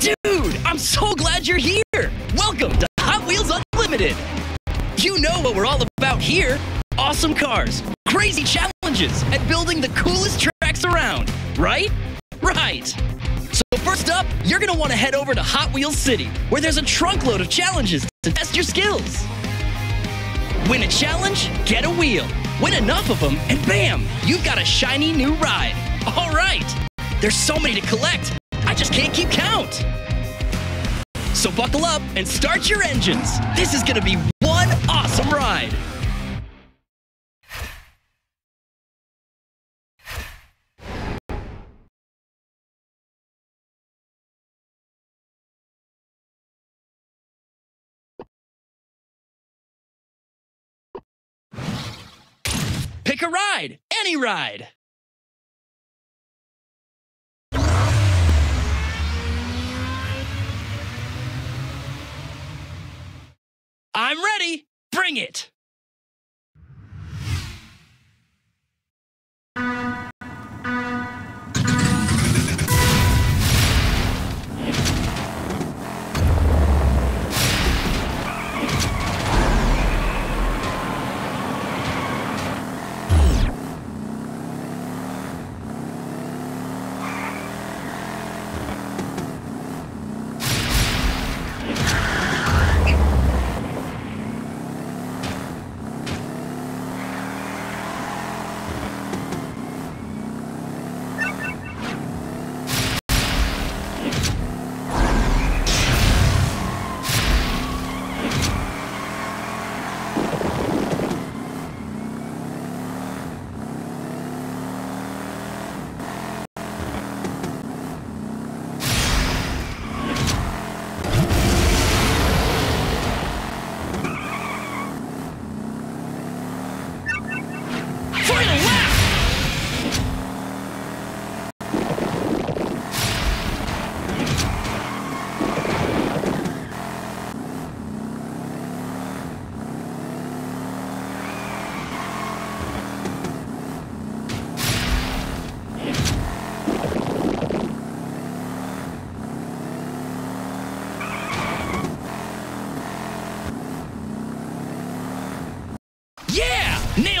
Dude, I'm so glad you're here! Welcome to Hot Wheels Unlimited! You know what we're all about here awesome cars, crazy challenges, and building the coolest tracks around, right? Right! First up, you're gonna wanna head over to Hot Wheels City, where there's a trunkload of challenges to test your skills. Win a challenge, get a wheel. Win enough of them, and bam, you've got a shiny new ride. All right! There's so many to collect, I just can't keep count. So buckle up and start your engines. This is gonna be one awesome ride. Ride. I'm ready. Bring it.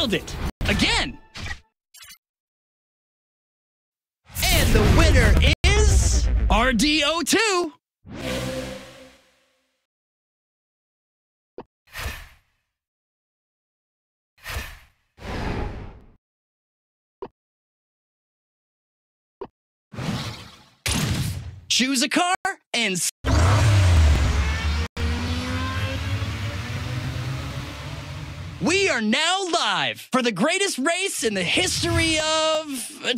Nailed it! Again! And the winner is RD-02! Choose a car and We are now live for the greatest race in the history of uh,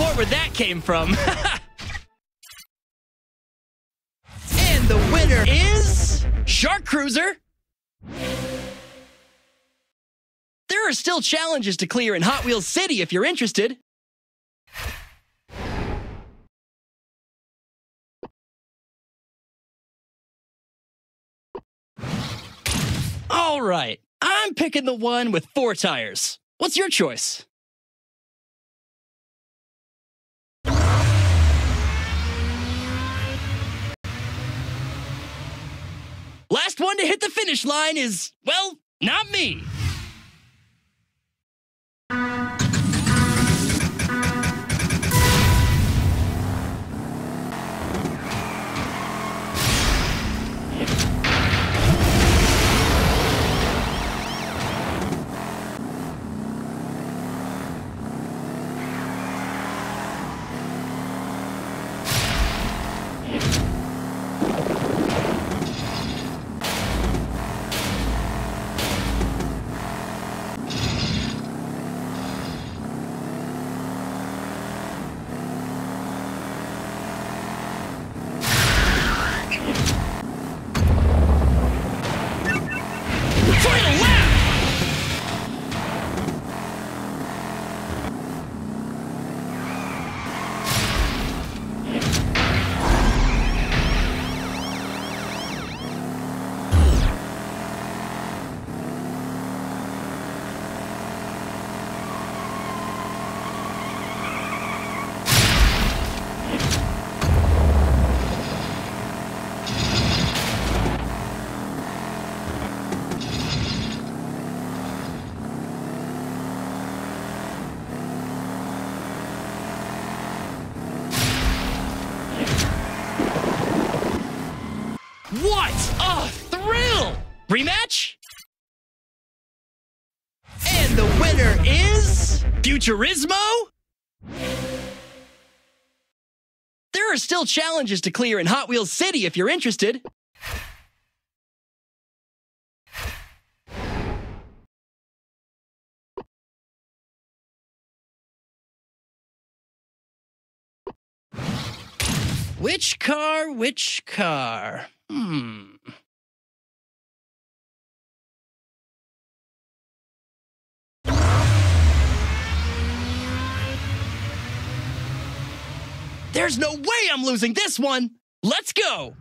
today. where that came from. and the winner is Sharkruiser. There are still challenges to clear in Hot Wheels City if you're interested. All right, I'm picking the one with four tires. What's your choice? Last one to hit the finish line is, well, not me. And the winner is Futurismo? There are still challenges to clear in Hot Wheels City if you're interested. Which car, which car? Hmm. There's no way I'm losing this one! Let's go!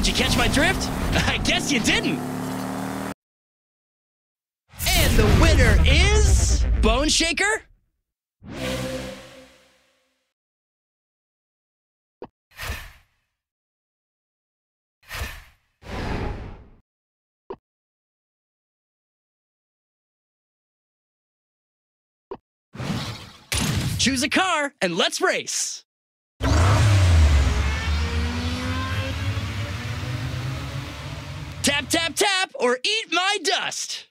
Did you catch my drift? I guess you didn't. And the winner is Bone Shaker. Choose a car and let's race. Or eat my dust.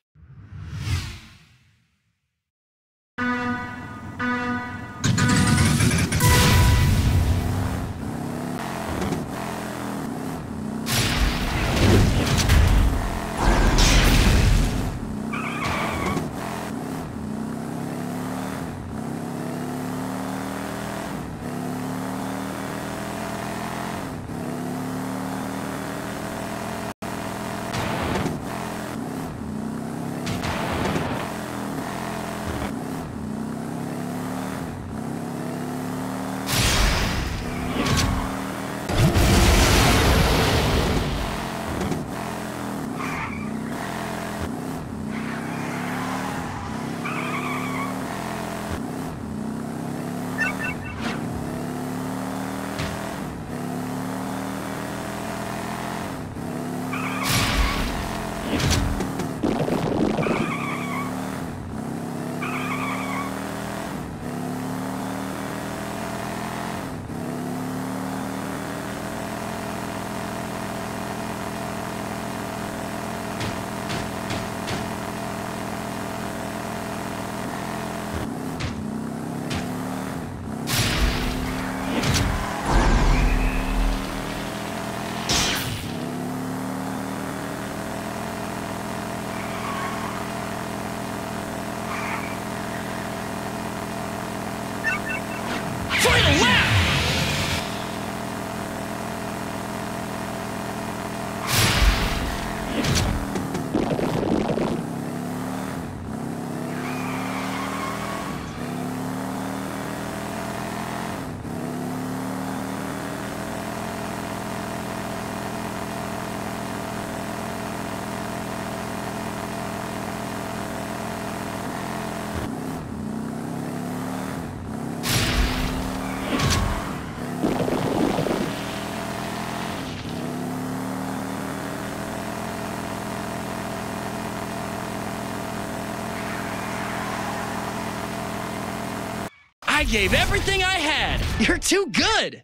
I gave everything I had. You're too good.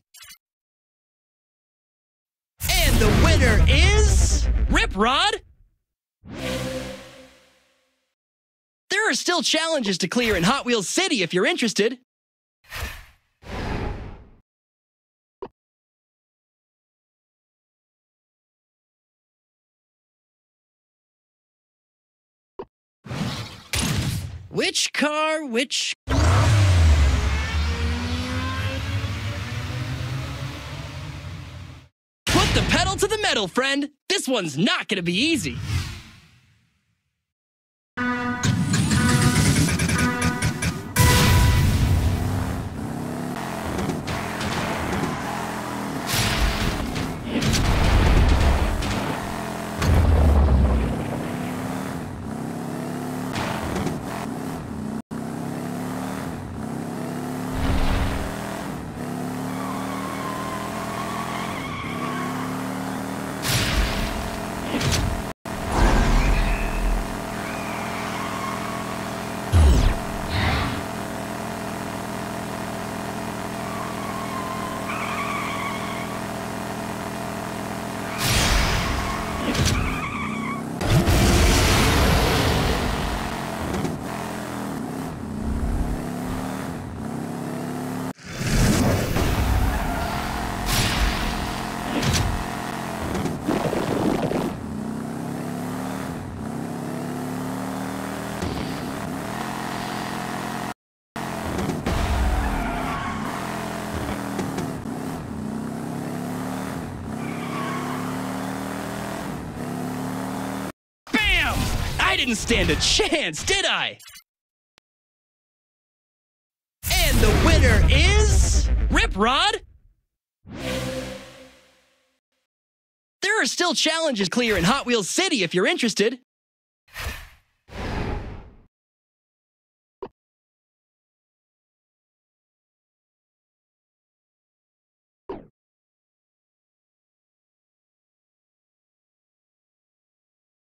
And the winner is Rip Rod. There are still challenges to clear in Hot Wheels City if you're interested. Which car, which the pedal to the metal, friend. This one's not gonna be easy. Didn't stand a chance, did I? And the winner is Rip Rod. There are still challenges clear in Hot Wheels City if you're interested.